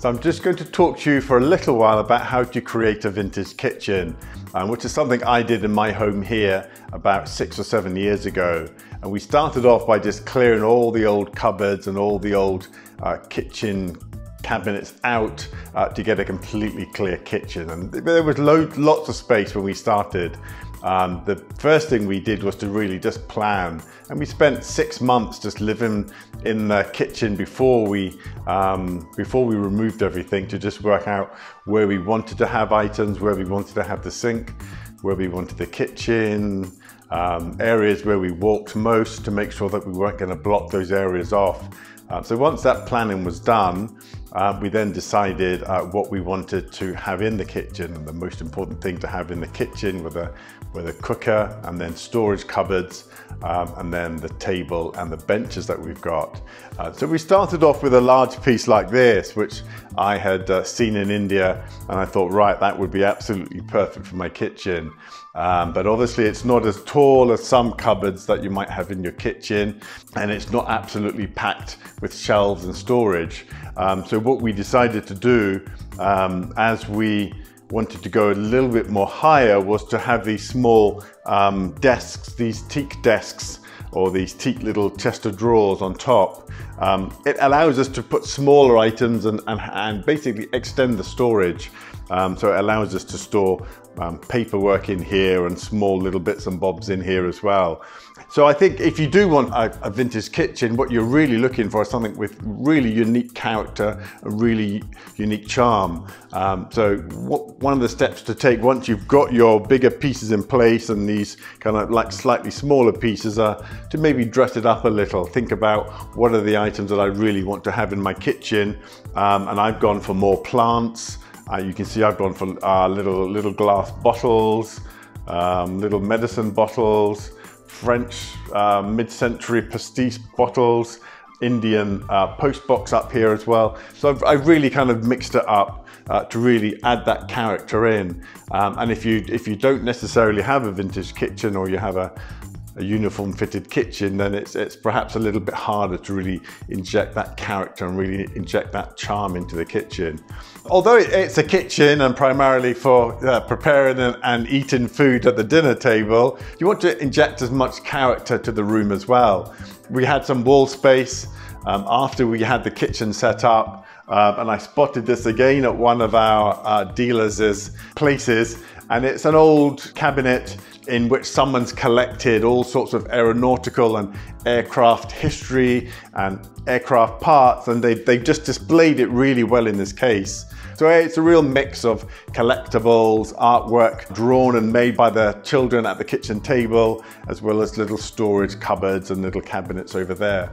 So I'm just going to talk to you for a little while about how to create a vintage kitchen, um, which is something I did in my home here about six or seven years ago. And we started off by just clearing all the old cupboards and all the old uh, kitchen cabinets out uh, to get a completely clear kitchen. And there was loads, lots of space when we started. Um, the first thing we did was to really just plan and we spent six months just living in the kitchen before we um, before we removed everything to just work out where we wanted to have items, where we wanted to have the sink, where we wanted the kitchen, um, areas where we walked most to make sure that we weren't going to block those areas off. Uh, so once that planning was done, uh, we then decided uh, what we wanted to have in the kitchen. And the most important thing to have in the kitchen were the, were the cooker and then storage cupboards um, and then the table and the benches that we've got. Uh, so we started off with a large piece like this, which I had uh, seen in India and I thought, right, that would be absolutely perfect for my kitchen. Um, but obviously it's not as tall as some cupboards that you might have in your kitchen and it's not absolutely packed with shelves and storage. Um, so what we decided to do um, as we wanted to go a little bit more higher was to have these small um, desks, these teak desks or these teak little chest of drawers on top. Um, it allows us to put smaller items and, and, and basically extend the storage. Um, so it allows us to store um, paperwork in here and small little bits and bobs in here as well. So I think if you do want a, a, vintage kitchen, what you're really looking for is something with really unique character, a really unique charm. Um, so what, one of the steps to take once you've got your bigger pieces in place and these kind of like slightly smaller pieces are to maybe dress it up a little. Think about what are the items that I really want to have in my kitchen. Um, and I've gone for more plants, uh, you can see I've gone for uh, little, little glass bottles, um, little medicine bottles, French uh, mid-century pastis bottles, Indian uh, post box up here as well. So I've, I've really kind of mixed it up uh, to really add that character in. Um, and if you if you don't necessarily have a vintage kitchen or you have a, a uniform fitted kitchen, then it's, it's perhaps a little bit harder to really inject that character and really inject that charm into the kitchen. Although it's a kitchen and primarily for uh, preparing and, and eating food at the dinner table, you want to inject as much character to the room as well. We had some wall space um, after we had the kitchen set up um, and I spotted this again at one of our uh, dealers' places and it's an old cabinet in which someone's collected all sorts of aeronautical and aircraft history and aircraft parts and they, they've just displayed it really well in this case. So it's a real mix of collectibles, artwork drawn and made by the children at the kitchen table, as well as little storage cupboards and little cabinets over there.